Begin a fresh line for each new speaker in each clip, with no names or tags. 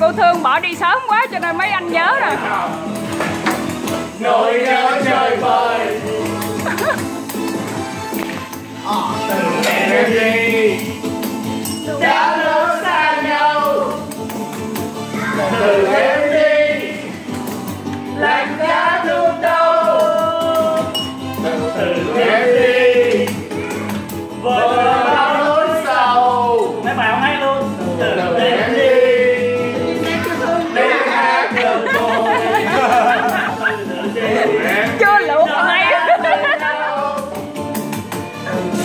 cô thương bỏ đi sớm quá cho nên
mấy
anh nhớ rồi. Nỗi nhớ trời vời.
Từng mẹ đi.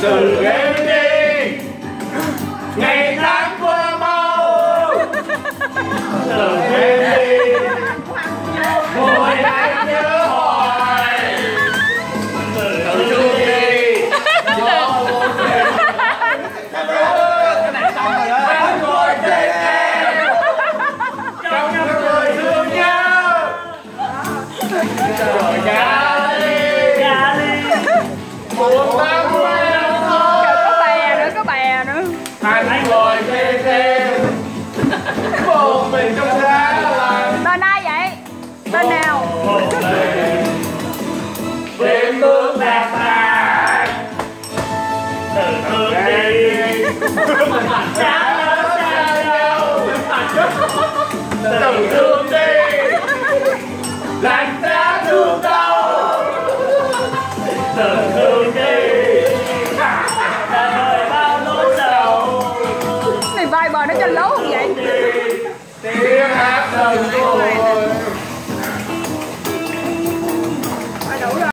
Từ em đi ngày tháng qua mau. Từ em đi mỗi tháng nhớ hoài. Từ thương đi. Cho một về. Anh ngồi trên em. Trong những người thương nhau. Rồi ra
nữa
anh ngồi trên em một mình trong giá lạnh
tên ai vậy? Tên nào?
một mình. Đêm bước lạc lạc
từ
em
đi.
Đi đã xa nhau từ đi vai bờ nó cho lố không vậy. Tiếng hát đồng